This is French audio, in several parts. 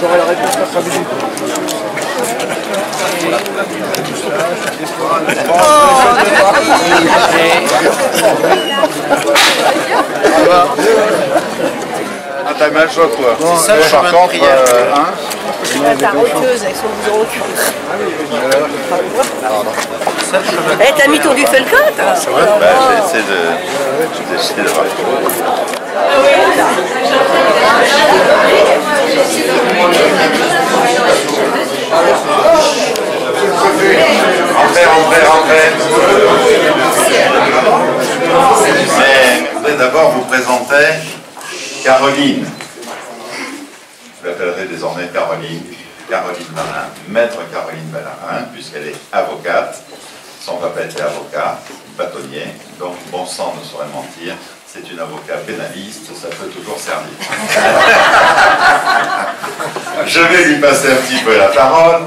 j'aurai la réponse cet après-midi. Ah, t'as mal choix quoi. C'est ça le Par contre, euh, hein, Ta roteuse avec son. C'est le chemin de Eh, t'as mis ton Duffelcoat bah, j'ai essayé de. J'ai. Je voudrais d'abord vous présenter Caroline. Je l'appellerai désormais Caroline. Caroline Balin, maître Caroline Balin, puisqu'elle est avocate. Son papa était avocat, bâtonnier, donc bon sang ne saurait mentir. C'est une avocat pénaliste, ça peut toujours servir. Je vais lui passer un petit peu la parole.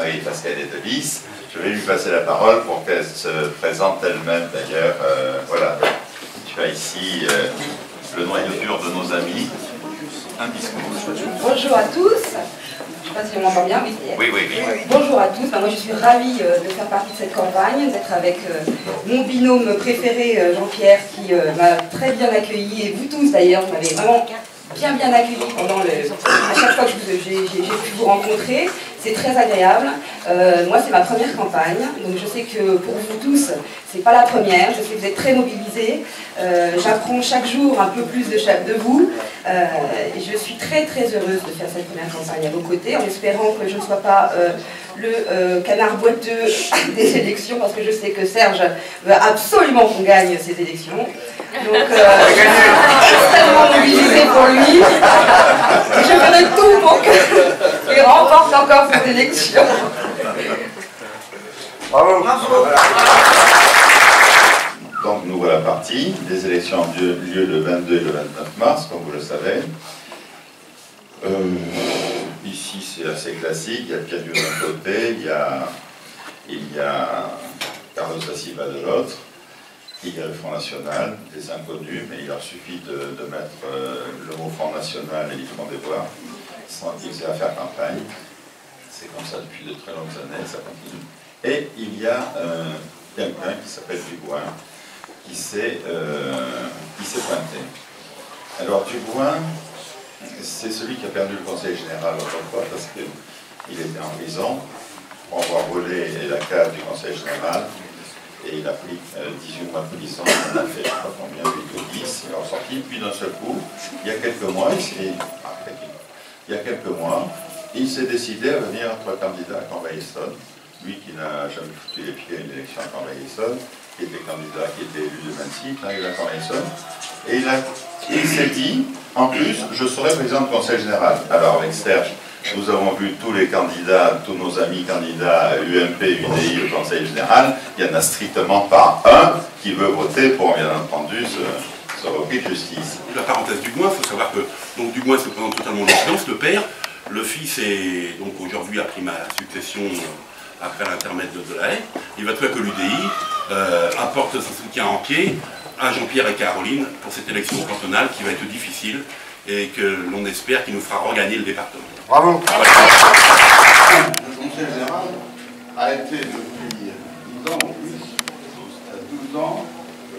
Oui, parce qu'elle est de Nice. Je vais lui passer la parole pour qu'elle se présente elle-même d'ailleurs. Euh, voilà, tu as ici euh, le noyau dur de nos amis. Un discours. Bonjour à tous. Je ne sais pas si on m'entend bien, oui. Oui, oui, oui. Bonjour à tous. Ben, moi, je suis ravie euh, de faire partie de cette campagne, d'être avec euh, mon binôme préféré, euh, Jean-Pierre, qui euh, m'a très bien accueilli, et vous tous d'ailleurs, vous m'avez vraiment bien bien accueilli pendant le... à chaque fois que j'ai pu vous rencontrer. C'est très agréable. Euh, moi, c'est ma première campagne, donc je sais que pour vous tous, c'est pas la première. Je sais que vous êtes très mobilisés. Euh, J'apprends chaque jour un peu plus de, chaque, de vous. Euh, et je suis très très heureuse de faire cette première campagne à vos côtés, en espérant que je ne sois pas euh, le canard boiteux des élections, parce que je sais que Serge veut absolument qu'on gagne ces élections. Donc, je suis extrêmement mobilisée pour lui. Je ferai tout pour remporte encore cette élection. Bravo. Donc nous voilà partis. Les élections ont lieu, lieu le 22 et le 29 mars, comme vous le savez. Euh, ici c'est assez classique, il y a Pierre Dieu d'un côté, il y a, il y a Carlos da Silva de l'autre, il y a le Front National, des inconnus, mais il leur suffit de, de mettre euh, le mot Front National et ils feront des voix qu'ils aient à faire campagne. C'est comme ça depuis de très longues années, ça continue. Et il y a euh, quelqu'un qui s'appelle Dubois, qui s'est euh, qui s'est pointé. Alors Dubois, c'est celui qui a perdu le conseil général autrefois parce qu'il était en prison pour avoir volé la cave du conseil général et il a pris euh, 18 mois de prison, il en a fait je pas combien, 8 ou 10, il est ressorti, puis d'un seul coup, il y a quelques mois, il s'est après, il y a quelques mois, il s'est décidé à venir être candidat à Corbeil-Essonne, lui qui n'a jamais foutu les pieds à une élection à Corbeil-Essonne, qui était candidat, qui était élu de Nancy, il arrive à Corbeil-Essonne, et il, il s'est dit, en plus, je serai président du conseil général. Alors avec Serge, nous avons vu tous les candidats, tous nos amis candidats UMP, UDI au conseil général, il n'y en a strictement pas un qui veut voter pour, bien entendu, ce, ce de justice. La parenthèse du Dubois, il faut savoir que donc Dubois se présente totalement en évidence, le père. Le fils est donc aujourd'hui a pris ma succession euh, après l'intermède de Delahaye. Il va trouver que l'UDI euh, apporte son soutien entier à Jean-Pierre et Caroline pour cette élection cantonale qui va être difficile et que l'on espère qu'il nous fera regagner le département. Bravo. Le conseil général a été depuis 12 ans en plus, à 12 ans, euh,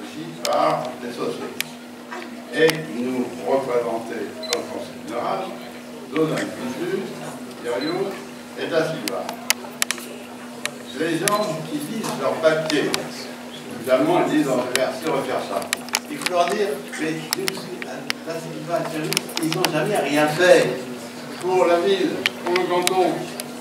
régi par des socialistes. Et nous représenter dans le conseil général Dona Culture, Yario et Da Silva. Les gens qui lisent leur papier, évidemment, ils disent on va faire on va faire ça. Il faut leur dire, mais Da Silva ils n'ont jamais rien fait pour la ville, pour le canton.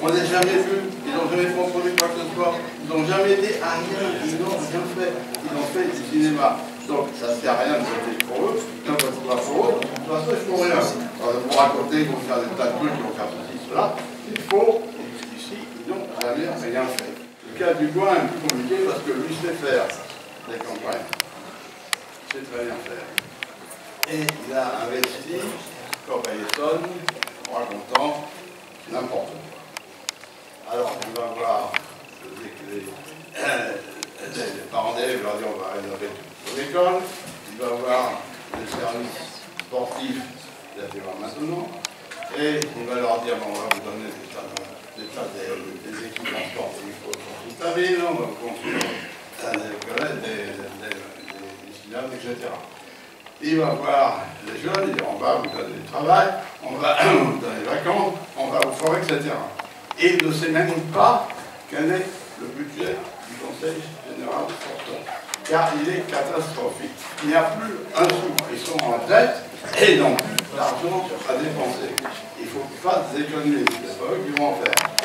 On ne les a jamais vus, ils n'ont jamais proposé quoi que ce soit, ils n'ont jamais été à rien, ils n'ont rien fait. Ils ont fait du cinéma. Donc ça ne sert à rien de voter pour eux, on ne pas pour eux, de toute rien. Alors, pour raconter qu'ils vont faire des tas de trucs, qu'ils vont faire ceci, cela, il faut, et ici, ils n'ont jamais rien fait. Le cas du bois est peu compliqué parce que lui sait faire des campagnes. Il sait très bien faire. Et il a investi Corbeil-Essonne en racontant n'importe quoi. Alors, il va voir les, les- les- parents d'élèves, leur dit on va rénover toute l'école. Il va voir les services sportifs, voir maintenant. Et il va leur dire, on va vous donner des tas, des, tas des, des équipements sportifs pour toute la ville, on va vous construire des collèges, des, des, des etc. Il va voir les jeunes, il dit, on va vous donner du travail, on va vous donner des vacances, on va vous former, etc. Et il ne sait même pas quel est le budget du Conseil général sportif. Car il est catastrophique. Il n'y a plus un sou. Ils sont en dette et donc l'argent à dépenser. Il ne faut pas économiser. C'est pas eux qui vont en faire.